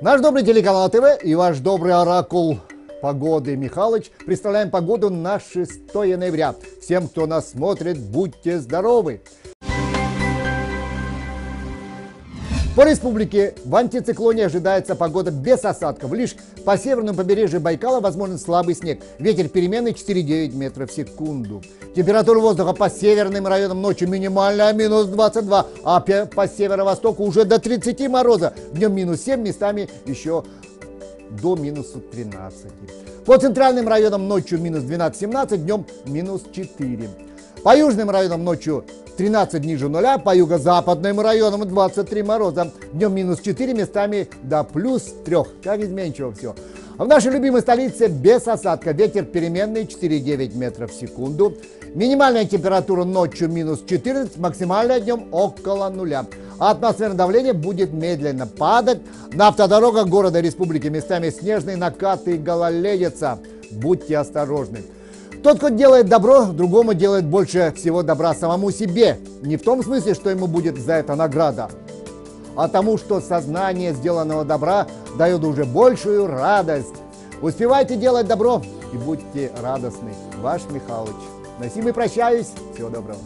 Наш добрый телеканал ТВ и ваш добрый оракул погоды Михалыч представляем погоду на 6 ноября. Всем, кто нас смотрит, будьте здоровы! По республике в антициклоне ожидается погода без осадков. Лишь по северному побережью Байкала возможен слабый снег. Ветер переменный 4,9 метров в секунду. Температура воздуха по северным районам ночью минимальная минус 22, а по северо-востоку уже до 30 мороза. Днем минус 7, местами еще до минус 13. По центральным районам ночью минус 12-17, днем минус 4. По южным районам ночью 13 ниже нуля, по юго-западным районам 23 мороза. Днем минус 4, местами до плюс 3. Как изменчиво все. В нашей любимой столице без осадка. Ветер переменный 4,9 метров в секунду. Минимальная температура ночью минус 14, максимальная днем около нуля. А атмосферное давление будет медленно падать. На автодорогах города республики местами снежные накаты и гололедица. Будьте осторожны. Тот, кто делает добро, другому делает больше всего добра самому себе. Не в том смысле, что ему будет за это награда, а тому, что сознание сделанного добра дает уже большую радость. Успевайте делать добро и будьте радостны. Ваш Михалыч. На сим и прощаюсь. Всего доброго.